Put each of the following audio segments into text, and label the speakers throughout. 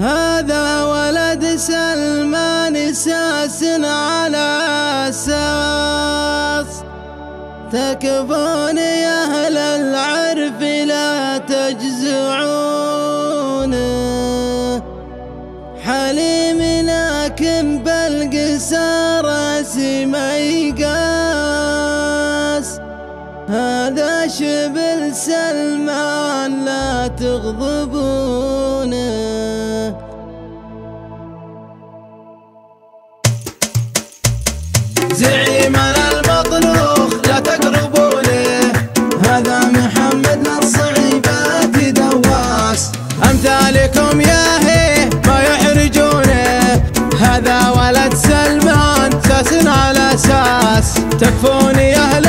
Speaker 1: هذا ولد سلمان ساس على أساس. تكفون يا أهل العرف لا تجزعون. حليم لكن بالقسارة ما يقاس هذا شبل سلمان لا تغضبونه زعيمنا المطلوخ لا تقربونه هذا محمد الصعيبات دواس. أمثالكم يا هي ما يحرجونه. هذا ولد سلمان ساس على أساس تكفوني أهل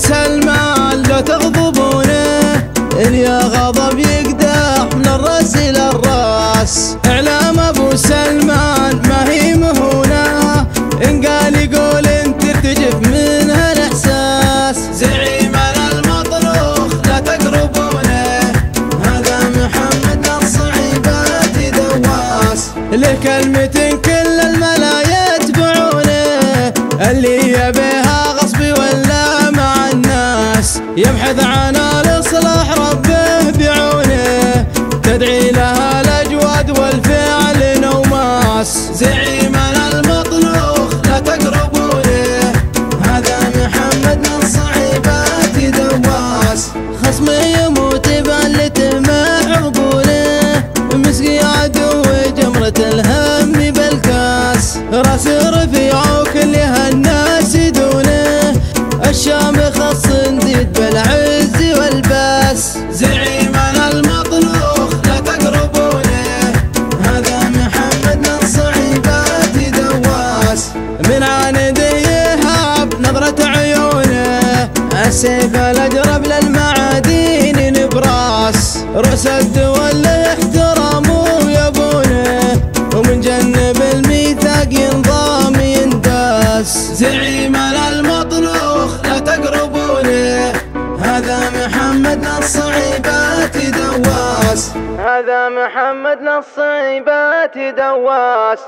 Speaker 1: سلمان لو تغضبونه اللي غضب يقدح من الرأس إلى الرأس. إعلام أبو سلمان ما هي مهونة إن قال يقول أنت ترتجف من هالإحساس. زعيمنا المطروخ لا تقربونه هذا محمد الصعيبات دواس. له كلمة كل الملا يتبعونه اللي يبيها يبحث عن الإصلاح ربه بعونه تدعي لها الاجواد والفعل نوماس. زعيمنا المطلوخ لا تقربونه هذا محمد من صعيبات دواس خصمي يموت بلته مع عقوله مسقي عدو جمرة الهم بالكاس. راس رفيع وكل هالناس دونه الشام السيف الأجرب للمعادين نبراس رؤس الدول احترامه يبونه ومن جنب الميثاق ينضام ينداس زعيمنا المطلوخ لا تقربونه هذا محمد الصعيبات دواس. هذا محمد الصعيبات دواس.